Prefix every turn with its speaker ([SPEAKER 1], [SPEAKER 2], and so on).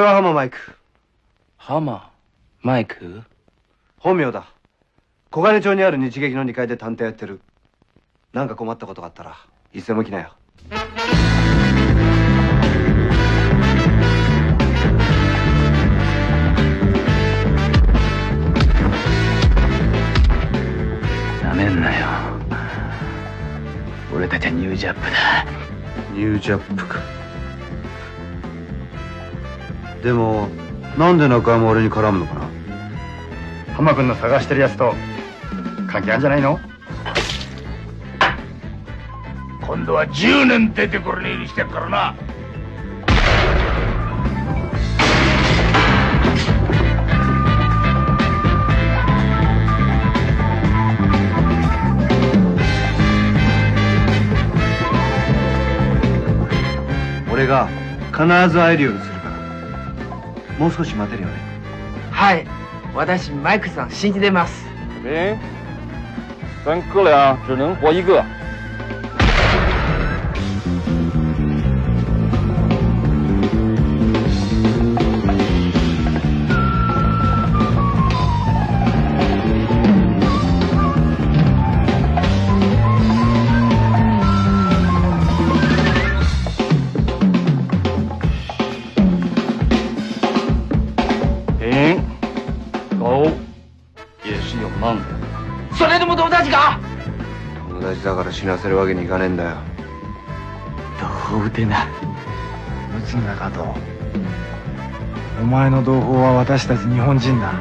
[SPEAKER 1] 浜マイク。
[SPEAKER 2] 浜マイク？
[SPEAKER 1] 本名だ。小金町にある日劇の2階で探偵やってる。何か困ったことがあったらいつでも来なよ。
[SPEAKER 2] なめんなよ。俺たちはニュージャップだ。
[SPEAKER 1] ニュージャップかでもなんで中山俺に絡むのかな？
[SPEAKER 3] 浜君の探してるやつと関係あるんじゃないの？
[SPEAKER 4] 今度は10年出てこれねえようにしてっからな。
[SPEAKER 1] 俺が必ず会えるようにするもう少し待てるよね。
[SPEAKER 5] はい。私マイクさん信じてます。
[SPEAKER 6] 明，咱哥俩只能活一个。
[SPEAKER 4] 也是有梦的。
[SPEAKER 5] それでも友達か？
[SPEAKER 1] 友達だから死なせるわけにいかねえんだよ。
[SPEAKER 2] どうでな
[SPEAKER 3] 撃つんだ。加藤お前の同胞は私たち日本人だ